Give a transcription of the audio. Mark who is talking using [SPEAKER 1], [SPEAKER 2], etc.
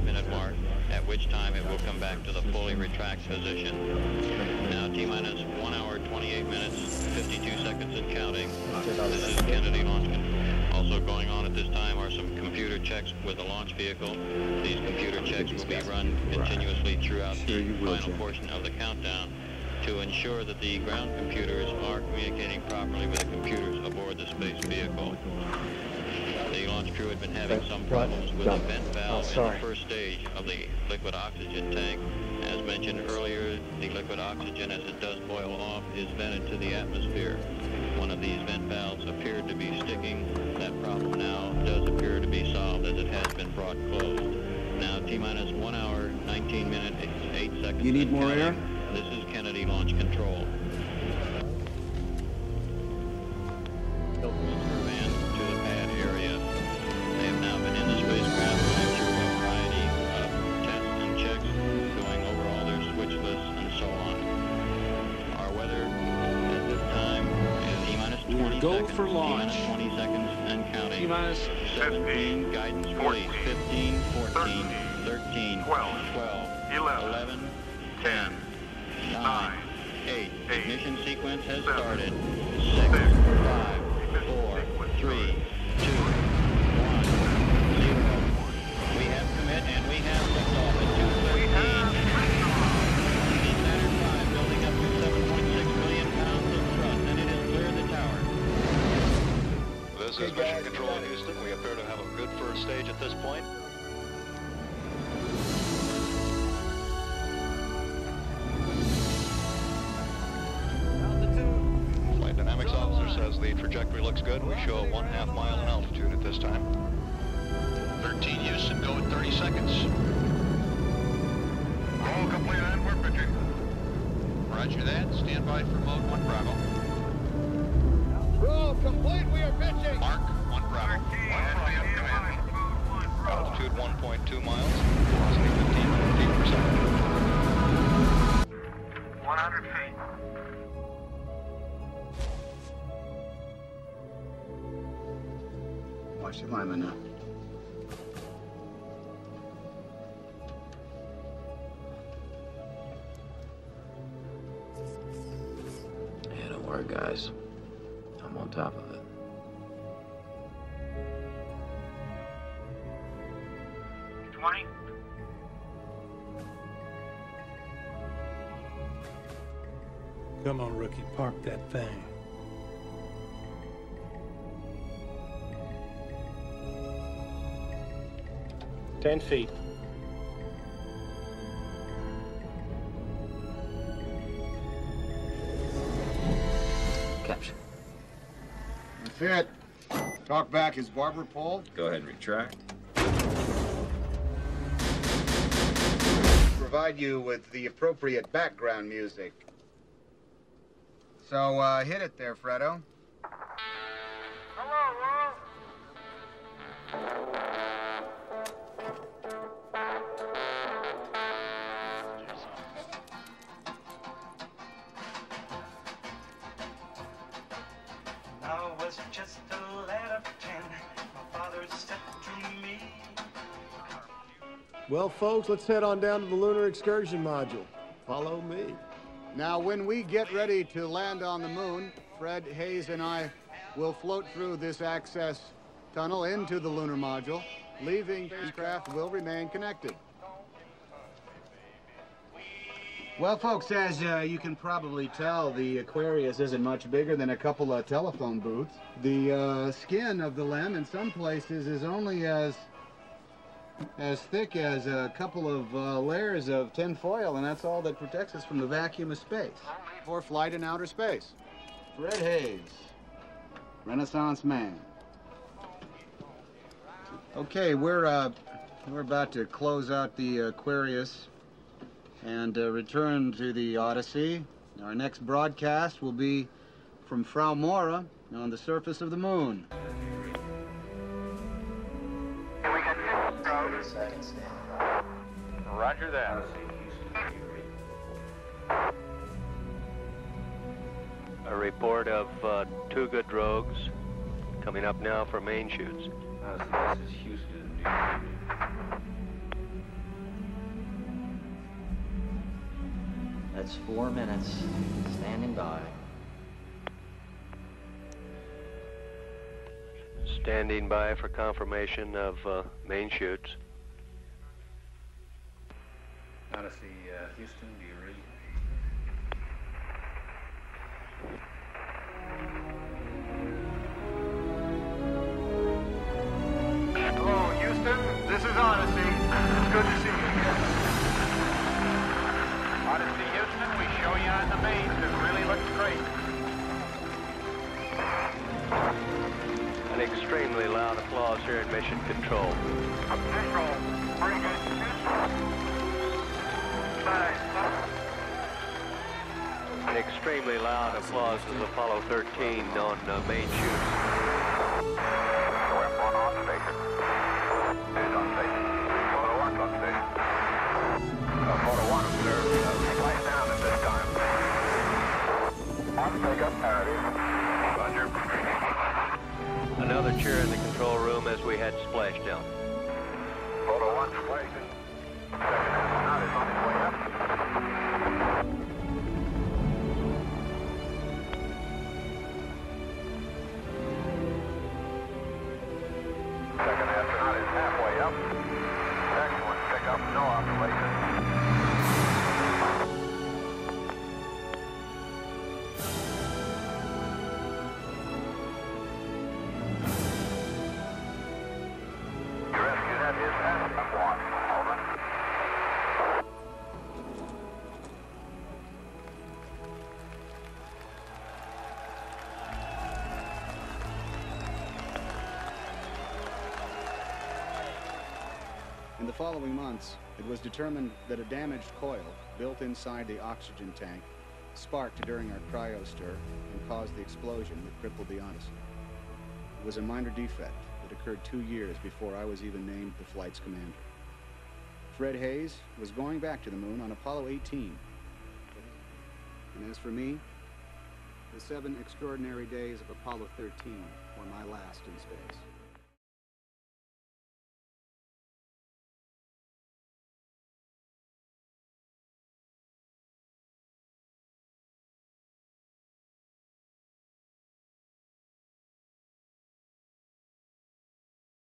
[SPEAKER 1] five-minute mark, at which time it will come back to the fully retract position. Now T-minus 1 hour, 28 minutes, 52 seconds and counting. This is Kennedy Launch Control. Also going on at this time are some computer checks with the launch vehicle. These computer checks will be run continuously throughout the final portion of the countdown to ensure that the ground computers are communicating properly with the computers aboard the space vehicle. Crew had been having some problems with the vent oh, valve in the first stage of the liquid oxygen tank. As mentioned earlier, the liquid oxygen, as it does boil off, is vented to the atmosphere. One of these vent valves appeared to be sticking. That problem now does appear to be solved as it has been brought closed. Now T-minus 1 hour, 19 minutes, 8 seconds.
[SPEAKER 2] You need more
[SPEAKER 1] counting.
[SPEAKER 2] air?
[SPEAKER 1] This is Kennedy Launch Control.
[SPEAKER 3] Go
[SPEAKER 1] seconds.
[SPEAKER 3] for launch.
[SPEAKER 1] T-minus 20 seconds and counting.
[SPEAKER 3] T-minus
[SPEAKER 1] 17, guidance release. 15, 14, 13,
[SPEAKER 4] 12,
[SPEAKER 1] 12,
[SPEAKER 4] 11,
[SPEAKER 1] 11
[SPEAKER 4] 10,
[SPEAKER 1] 9,
[SPEAKER 4] Nine,
[SPEAKER 1] 8.
[SPEAKER 4] eight,
[SPEAKER 1] Ignition sequence has
[SPEAKER 4] seven,
[SPEAKER 1] started. 6,
[SPEAKER 4] six,
[SPEAKER 1] 5, 4, 3, 2, 1, 0. We have commit and we have liftoff
[SPEAKER 5] This is Mission Control in Houston. We appear to have a good first stage at this point. Flight Dynamics Officer says the trajectory looks good. We show one half mile in altitude at this time. 13 Houston, go at 30 seconds.
[SPEAKER 4] All complete and we're pitching.
[SPEAKER 5] Roger that. Stand by for mode 1 Bravo.
[SPEAKER 4] Roll complete, we are pitching.
[SPEAKER 5] Mark 1 Bravo. Altitude 1.2 miles. Velocity 15 feet per second.
[SPEAKER 4] 100 feet.
[SPEAKER 2] Watch the lineman now.
[SPEAKER 6] Yeah, don't worry, guys. I'm on top of it.
[SPEAKER 4] Twenty.
[SPEAKER 3] Come on, rookie, park that thing.
[SPEAKER 7] Ten feet.
[SPEAKER 6] Capture.
[SPEAKER 2] That's it. Talk back is barber pole.
[SPEAKER 6] Go ahead and retract.
[SPEAKER 2] Provide you with the appropriate background music. So, uh, hit it there, Fredo.
[SPEAKER 4] Hello, world.
[SPEAKER 8] Was just a lad of ten. My father said to me,
[SPEAKER 9] Well, folks, let's head on down to the lunar excursion module. Follow me.
[SPEAKER 2] Now, when we get ready to land on the moon, Fred Haise and I will float through this access tunnel into the lunar module, leaving spacecraft will remain connected. Well, folks, as uh, you can probably tell, the Aquarius isn't much bigger than a couple of telephone booths. The uh, skin of the LEM in some places is only as as thick as a couple of uh, layers of tinfoil, and that's all that protects us from the vacuum of space. For flight in outer space. Fred Haise, Renaissance man. Okay, we're uh, we're about to close out the Aquarius and uh, return to the Odyssey. Our next broadcast will be from Fra Mauro on the surface of the moon.
[SPEAKER 5] Roger that.
[SPEAKER 10] A report of uh, two good drogues coming up now for main chutes.
[SPEAKER 6] This is Houston.
[SPEAKER 7] That's four minutes. Standing by.
[SPEAKER 10] Standing by for confirmation of uh, main chutes.
[SPEAKER 11] Odyssey, uh, Houston, do you read?
[SPEAKER 10] Mission Control.
[SPEAKER 4] Very good. Nice.
[SPEAKER 10] An extremely loud applause as Apollo 13 on uh, main
[SPEAKER 4] one Second astronaut is on his way up. Second astronaut is halfway up. Excellent pickup, no observation.
[SPEAKER 2] In the following months, it was determined that a damaged coil built inside the oxygen tank sparked during our cryostir and caused the explosion that crippled the Odyssey. It was a minor defect that occurred two years before I was even named the flight's commander. Fred Haise was going back to the moon on Apollo 18. And as for me, the seven extraordinary days of Apollo 13 were my last in space.